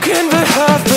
can we have?